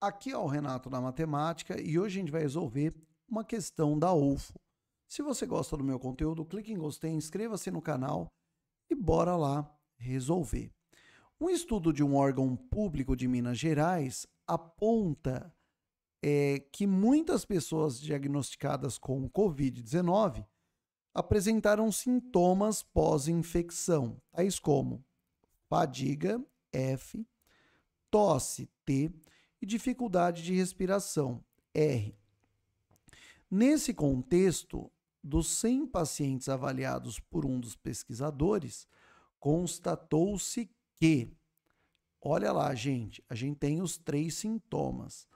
Aqui é o Renato da Matemática e hoje a gente vai resolver uma questão da UFO. Se você gosta do meu conteúdo, clique em gostei, inscreva-se no canal e bora lá resolver. Um estudo de um órgão público de Minas Gerais aponta é, que muitas pessoas diagnosticadas com Covid-19 apresentaram sintomas pós-infecção, tais como fadiga, F, tosse, T, e dificuldade de respiração, R. Nesse contexto, dos 100 pacientes avaliados por um dos pesquisadores, constatou-se que, olha lá, gente, a gente tem os três sintomas.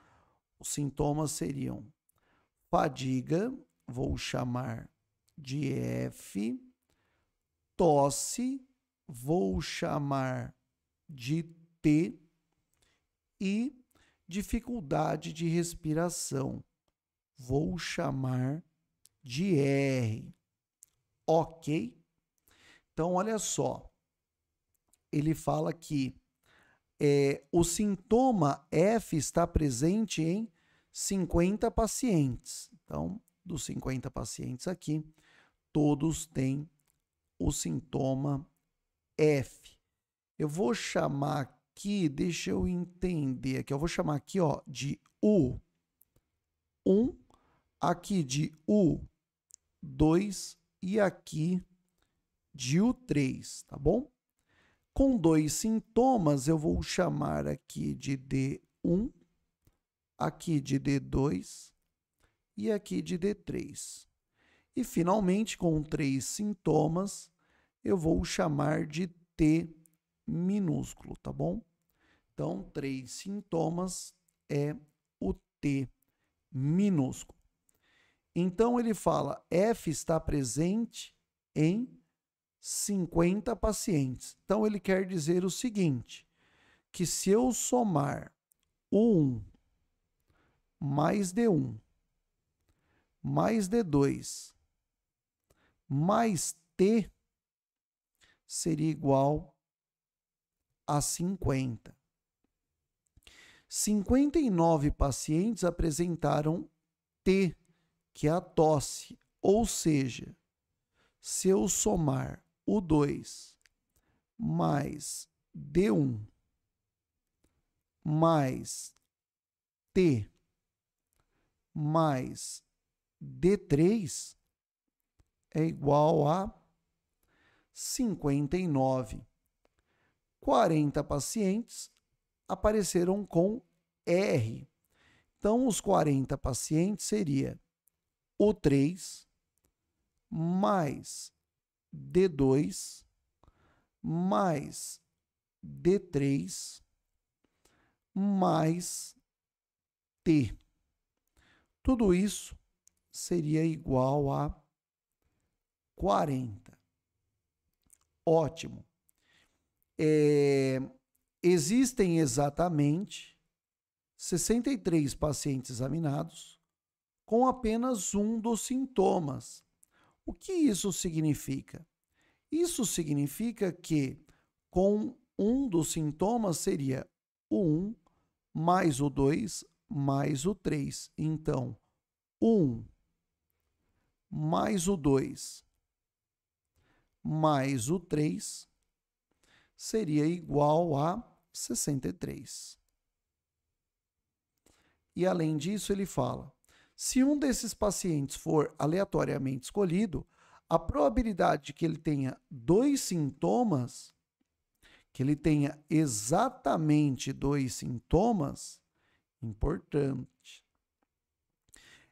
Os sintomas seriam fadiga, vou chamar de F, tosse, vou chamar de T e dificuldade de respiração. Vou chamar de R. Ok? Então, olha só. Ele fala que é, o sintoma F está presente em 50 pacientes. Então, dos 50 pacientes aqui, todos têm o sintoma F. Eu vou chamar aqui, deixa eu entender aqui, eu vou chamar aqui, ó, de U1, aqui de U2 e aqui de U3, tá bom? Com dois sintomas, eu vou chamar aqui de D1, aqui de D2 e aqui de D3. E finalmente, com três sintomas, eu vou chamar de T minúsculo, tá bom? Então, três sintomas é o T minúsculo. Então, ele fala: F está presente em 50 pacientes. Então, ele quer dizer o seguinte: que se eu somar o 1 mais D1 mais D2 mais T seria igual a 50. 59 pacientes apresentaram T, que é a tosse, ou seja, se eu somar o 2 mais D1 mais T mais D3 é igual a 59. 40 pacientes apareceram com R. Então, os 40 pacientes seria o 3 mais D2 mais D3 mais T. Tudo isso seria igual a 40. Ótimo é, existem exatamente 63 pacientes examinados com apenas um dos sintomas. O que isso significa? Isso significa que com um dos sintomas seria o 1 mais o 2 mais o 3. Então, 1 mais o 2 mais o 3 seria igual a 63. E além disso, ele fala: se um desses pacientes for aleatoriamente escolhido, a probabilidade de que ele tenha dois sintomas, que ele tenha exatamente dois sintomas, importante,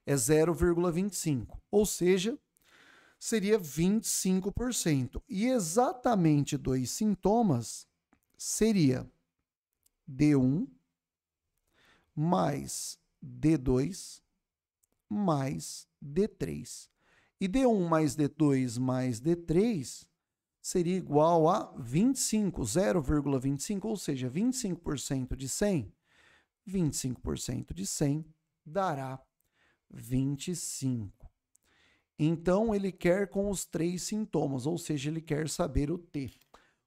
é 0,25. Ou seja, seria 25%. E exatamente dois sintomas seria D1 mais D2 mais D3. E D1 mais D2 mais D3 seria igual a 25, 0,25, ou seja, 25% de 100. 25% de 100 dará 25. Então, ele quer com os três sintomas, ou seja, ele quer saber o T.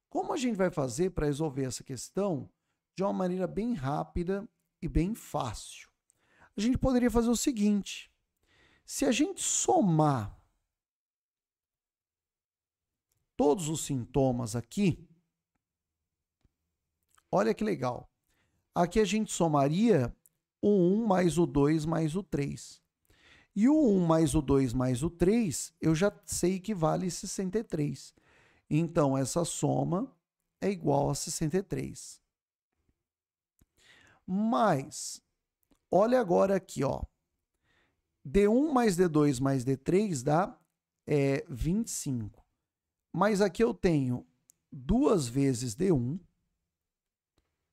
Como a gente vai fazer para resolver essa questão de uma maneira bem rápida e bem fácil. A gente poderia fazer o seguinte: se a gente somar todos os sintomas aqui, olha que legal. Aqui a gente somaria o 1 mais o 2 mais o 3. E o 1 mais o 2 mais o 3, eu já sei que vale 63. Então, essa soma é igual a 63. Mas, olha agora aqui, ó. D1 mais D2 mais D3 dá é, 25. Mas aqui eu tenho duas vezes D1,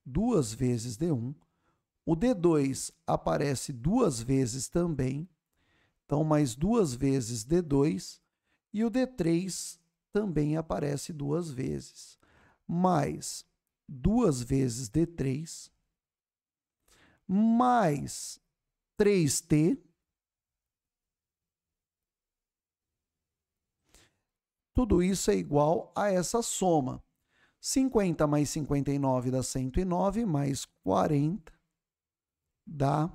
duas vezes D1. O D2 aparece duas vezes também. Então, mais duas vezes D2. E o D3 também aparece duas vezes. Mais duas vezes D3. Mais 3T Tudo isso é igual a essa soma. 50 mais 59 dá 109, mais 40 dá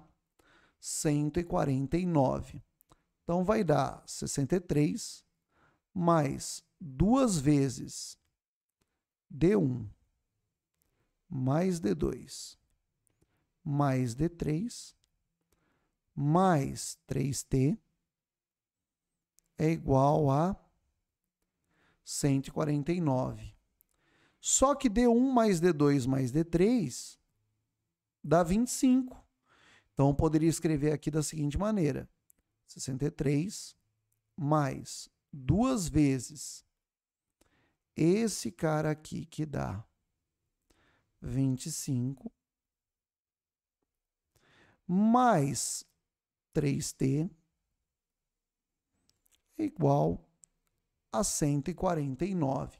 149. Então vai dar 63 mais duas vezes D1 mais D2 mais D3 mais 3T é igual a 149. Só que D1 mais D2 mais D3 dá 25. Então, eu poderia escrever aqui da seguinte maneira: 63 mais duas vezes esse cara aqui que dá 25 mais 3t é igual a 149.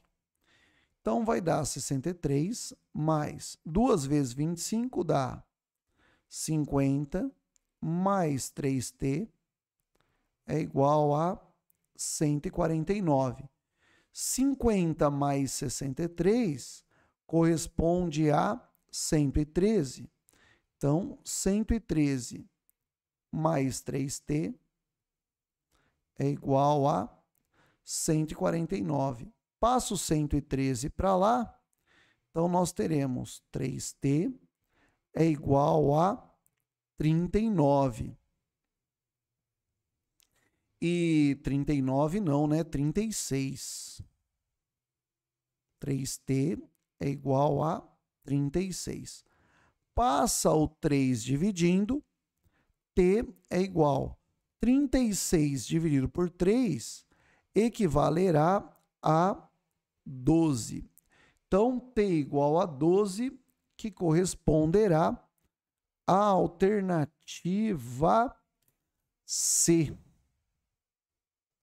Então, vai dar 63 mais 2 vezes 25 dá 50 mais 3t é igual a 149. 50 mais 63 corresponde a 113. Então, 113 mais 3t é igual a 149. Passo 113 para lá, então nós teremos 3t é igual a 39. E 39 não, né? 36. 3t é igual a 36. Passa o 3 dividindo, t é igual 36 dividido por 3 equivalerá a 12. Então, T igual a 12, que corresponderá à alternativa C.